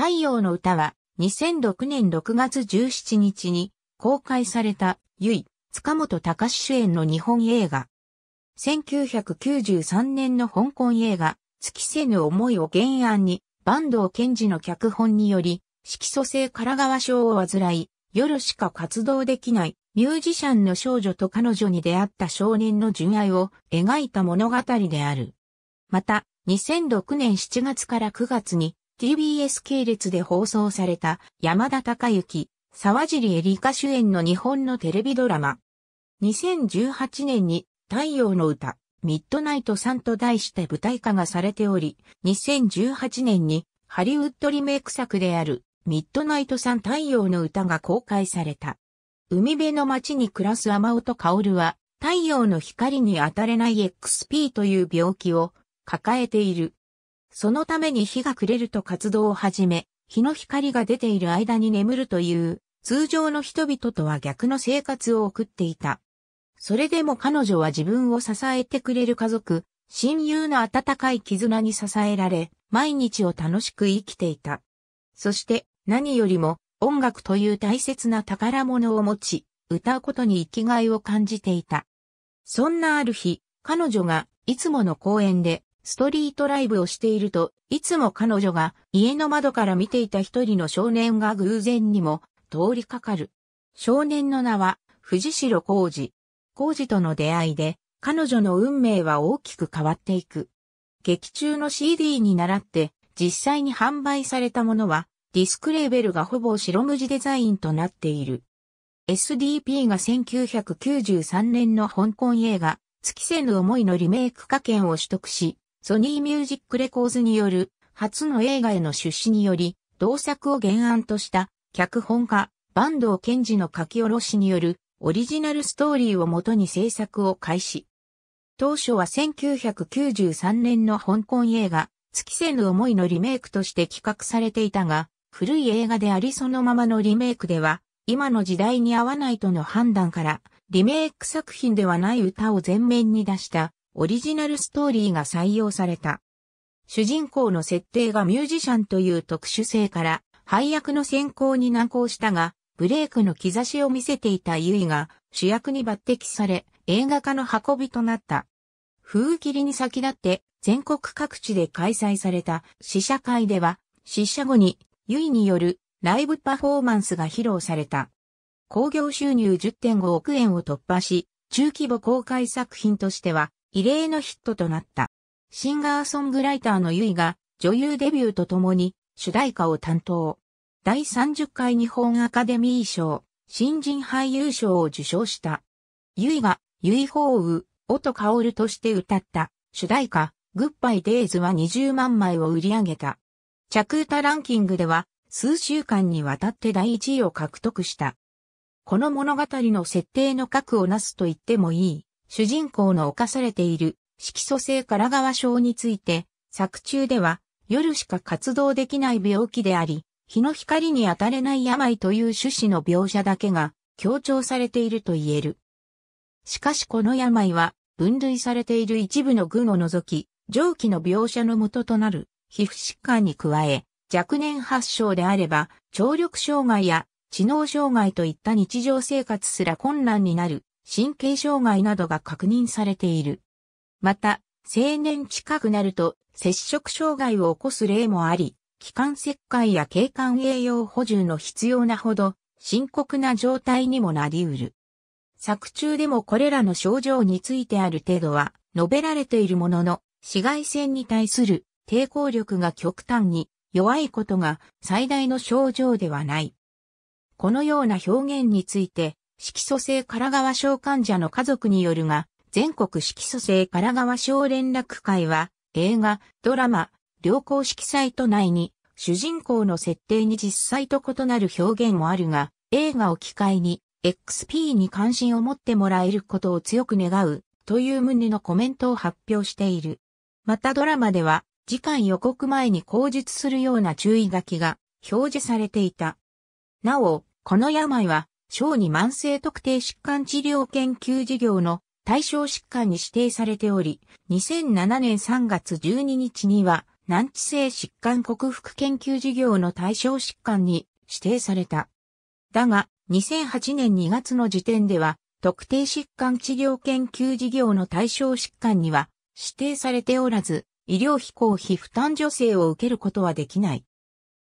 太陽の歌は2006年6月17日に公開されたゆい、塚本隆主演の日本映画。1993年の香港映画、月せぬ思いを原案に、坂東健二の脚本により、色素性唐川症を患い、夜しか活動できないミュージシャンの少女と彼女に出会った少年の純愛を描いた物語である。また、2006年7月から9月に TBS 系列で放送された山田孝之、沢尻エリカ主演の日本のテレビドラマ。2018年に太陽の歌、ミッドナイトさんと題して舞台化がされており、2018年にハリウッドリメイク作であるミッドナイトさん太陽の歌が公開された。海辺の街に暮らす雨音薫は太陽の光に当たれない XP という病気を抱えている。そのために日が暮れると活動を始め、日の光が出ている間に眠るという、通常の人々とは逆の生活を送っていた。それでも彼女は自分を支えてくれる家族、親友の温かい絆に支えられ、毎日を楽しく生きていた。そして何よりも音楽という大切な宝物を持ち、歌うことに生きがいを感じていた。そんなある日、彼女がいつもの公園でストリートライブをしていると、いつも彼女が家の窓から見ていた一人の少年が偶然にも通りかかる。少年の名は藤代浩二。浩二との出会いで、彼女の運命は大きく変わっていく。劇中の CD に倣って、実際に販売されたものは、ディスクレーベルがほぼ白無地デザインとなっている。SDP が1993年の香港映画、尽きせぬ想いのリメイク化権を取得し、ソニーミュージックレコーズによる初の映画への出資により、同作を原案とした脚本家、坂東健二の書き下ろしによるオリジナルストーリーをもとに制作を開始。当初は1993年の香港映画、尽きせぬ想いのリメイクとして企画されていたが、古い映画でありそのままのリメイクでは、今の時代に合わないとの判断から、リメイク作品ではない歌を前面に出したオリジナルストーリーが採用された。主人公の設定がミュージシャンという特殊性から配役の選考に難航したが、ブレイクの兆しを見せていたユイが主役に抜擢され映画化の運びとなった。風切りに先立って全国各地で開催された試写会では試写後にユイによるライブパフォーマンスが披露された。興行収入10.5億円を突破し、中規模公開作品としては異例のヒットとなった。シンガーソングライターのユイが女優デビューとともに主題歌を担当。第30回日本アカデミー賞新人俳優賞を受賞した。ユイがユイホーウ、音香るとして歌った主題歌グッバイデイズは20万枚を売り上げた。着歌ランキングでは数週間にわたって第1位を獲得した。この物語の設定の核をなすと言ってもいい。主人公の犯されている色素性唐川症について、作中では夜しか活動できない病気であり、日の光に当たれない病という趣旨の描写だけが強調されていると言える。しかしこの病は分類されている一部の群を除き、上記の描写の元となる皮膚疾患に加え、若年発症であれば、聴力障害や知能障害といった日常生活すら困難になる神経障害などが確認されている。また、青年近くなると接触障害を起こす例もあり、気管切開や経管栄養補充の必要なほど深刻な状態にもなり得る。作中でもこれらの症状についてある程度は述べられているものの、紫外線に対する抵抗力が極端に弱いことが最大の症状ではない。このような表現について色素性唐川症患者の家族によるが、全国色素性唐川症連絡会は、映画、ドラマ、良好色サイト内に、主人公の設定に実際と異なる表現もあるが、映画を機会に、XP に関心を持ってもらえることを強く願う、という旨のコメントを発表している。またドラマでは、次回予告前に口述するような注意書きが表示されていた。なお、この病は小児慢性特定疾患治療研究事業の対象疾患に指定されており、2007年3月12日には難治性疾患克服研究事業の対象疾患に指定された。だが、2008年2月の時点では、特定疾患治療研究事業の対象疾患には指定されておらず、医療費公費負担助成を受けることはできない。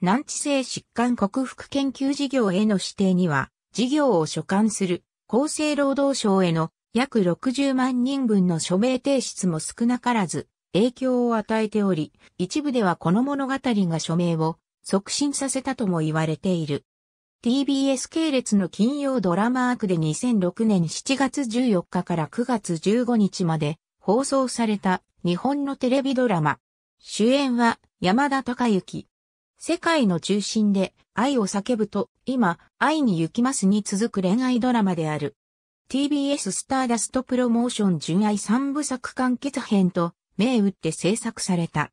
難治性疾患克服研究事業への指定には、事業を所管する厚生労働省への約60万人分の署名提出も少なからず影響を与えており、一部ではこの物語が署名を促進させたとも言われている。TBS 系列の金曜ドラマアークで2006年7月14日から9月15日まで放送された日本のテレビドラマ。主演は山田孝之。世界の中心で愛を叫ぶと今愛に行きますに続く恋愛ドラマである。TBS スターダストプロモーション純愛三部作完結編と銘打って制作された。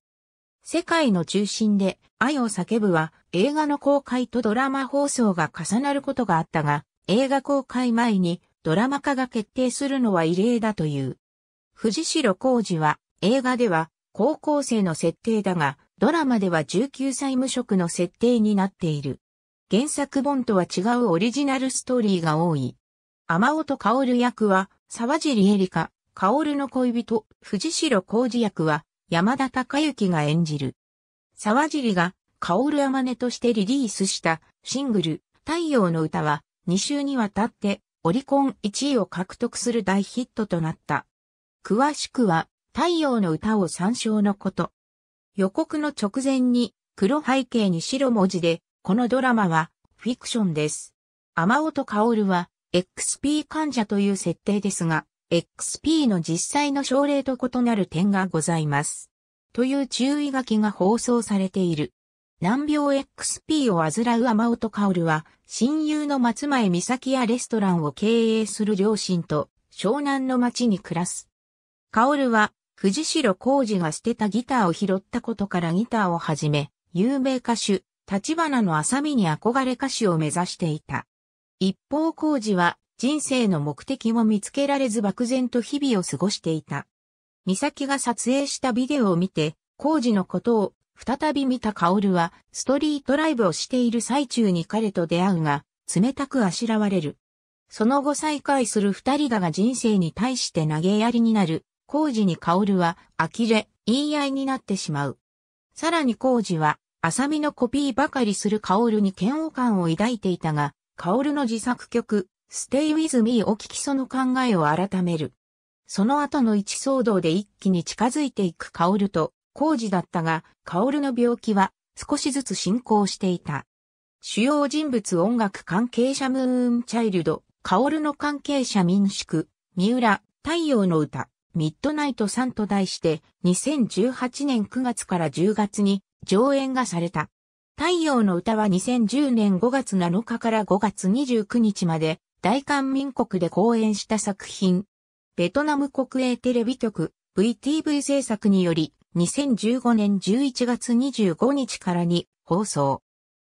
世界の中心で愛を叫ぶは映画の公開とドラマ放送が重なることがあったが、映画公開前にドラマ化が決定するのは異例だという。藤代浩二は映画では高校生の設定だが、ドラマでは19歳無職の設定になっている。原作本とは違うオリジナルストーリーが多い。天音薫役は沢尻エリカ、薫の恋人、藤代浩二役は山田孝之が演じる。沢尻が、カオルアマネとしてリリースしたシングル、太陽の歌は2週にわたってオリコン1位を獲得する大ヒットとなった。詳しくは、太陽の歌を参照のこと。予告の直前に黒背景に白文字で、このドラマはフィクションです。天音薫は XP 患者という設定ですが、XP の実際の症例と異なる点がございます。という注意書きが放送されている。難病 XP を患う天音薫は、親友の松前美咲やレストランを経営する両親と湘南の町に暮らす。薫は、藤代浩二が捨てたギターを拾ったことからギターを始め、有名歌手、立花の浅見に憧れ歌手を目指していた。一方浩二は人生の目的も見つけられず漠然と日々を過ごしていた。美咲が撮影したビデオを見て、工事のことを再び見た薫は、ストリートライブをしている最中に彼と出会うが、冷たくあしらわれる。その後再会する二人だが人生に対して投げやりになる、工事に薫は、呆れ、言い合いになってしまう。さらに工事は、浅見のコピーばかりする薫に嫌悪感を抱いていたが、薫の自作曲、Stay with me を聞きその考えを改める。その後の一騒動で一気に近づいていくカオルと、工事だったが、カオルの病気は少しずつ進行していた。主要人物音楽関係者ムーンチャイルド、カオルの関係者民宿、三浦、太陽の歌、ミッドナイトさんと題して、2018年9月から10月に上演がされた。太陽の歌は2010年5月7日から5月29日まで大韓民国で公演した作品。ベトナム国営テレビ局 VTV 制作により2015年11月25日からに放送。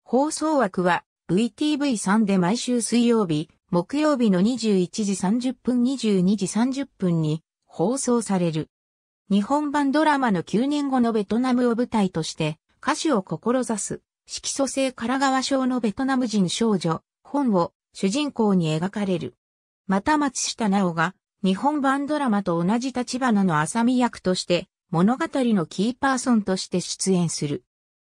放送枠は VTV3 で毎週水曜日、木曜日の21時30分22時30分に放送される。日本版ドラマの9年後のベトナムを舞台として歌手を志す色素性唐川省のベトナム人少女、本を主人公に描かれる。また松下直が日本版ドラマと同じ立花の浅見役として物語のキーパーソンとして出演する。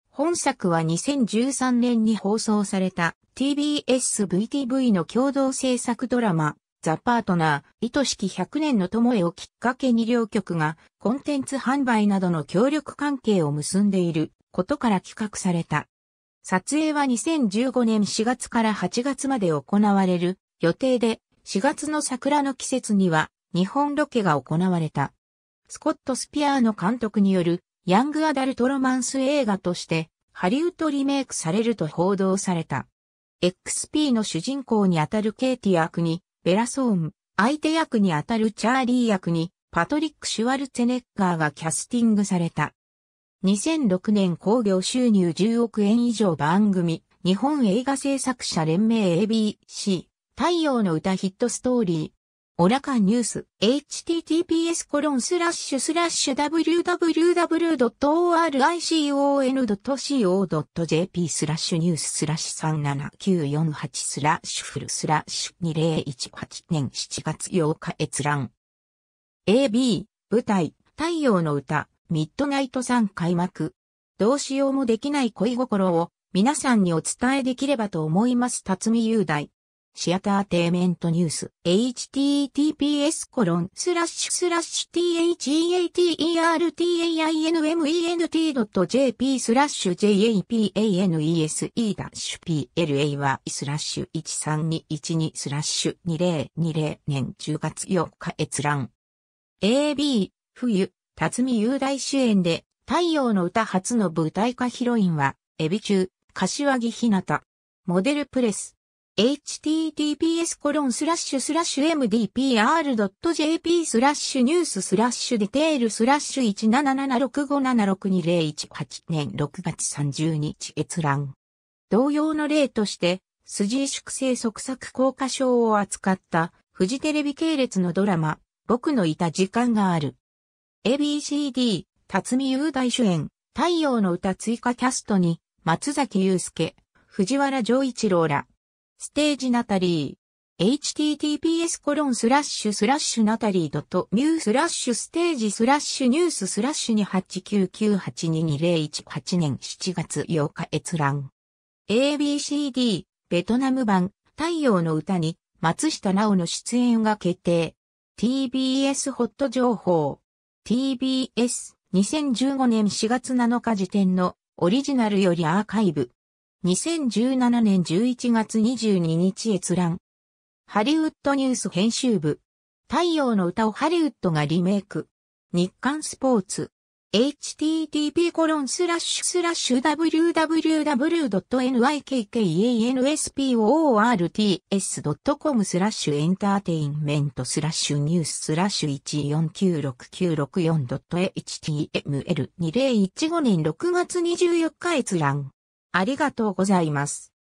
本作は2013年に放送された TBS VTV の共同制作ドラマザ・パートナー、愛しき100年の友へをきっかけに両局がコンテンツ販売などの協力関係を結んでいることから企画された。撮影は2015年4月から8月まで行われる予定で、4月の桜の季節には日本ロケが行われた。スコット・スピアーの監督によるヤングアダルトロマンス映画としてハリウッドリメイクされると報道された。XP の主人公にあたるケイティ役にベラソーン、相手役にあたるチャーリー役にパトリック・シュワルツェネッガーがキャスティングされた。2006年興行収入10億円以上番組、日本映画制作者連盟 ABC、太陽の歌ヒットストーリー。オリコンニュース、https コロンスラッシュスラッシュ www.oricon.co.jp スラッシュニューススラッシュ37948スラッシュフルスラッシュ2018年7月8日閲覧。AB、舞台、太陽の歌、ミッドナイトさん開幕。どうしようもできない恋心を皆さんにお伝えできればと思います。辰巳雄大。シアターテイメントニュース、https コロンスラッシュスラッシュ theatertainment.jp スラッシュ japanese ダッシュ play スラッシュ13212スラッシュ2020年10月4日閲覧。AB、ふぉ〜ゆー、辰巳雄大主演で、太陽の歌初の舞台化ヒロインは、エビ中、柏木ひなた。モデルプレス。Https コロンスラッシュスラッシュ mdpr.jp スラッシュニューススラッシュ detail スラッシュ17765762018年6月30日閲覧。同様の例として、筋萎縮性側索硬化症を扱ったフジテレビ系列のドラマ、僕のいた時間がある。ABCD、辰巳雄大主演、太陽の歌追加キャストに、松崎祐介、藤原丈一郎ら。ステージナタリー。https コロンスラッシュスラッシュナタリードとミュースラッシュステージスラッシュニューススラッシュ289982201年7月8日閲覧。ABCD ベトナム版太陽の歌に松下直の出演が決定。TBS ホット情報。TBS 2015年4月7日時点のオリジナルよりアーカイブ。2017年11月22日閲覧。ハリウッドニュース編集部。太陽の歌をハリウッドがリメイク。日刊スポーツ。http コロンスラッシュスラッシュ www.nikkansports.com スラッシュ entertainment スラッシュニューススラッシュ 1496964.html2015 年6月24日閲覧。ありがとうございます。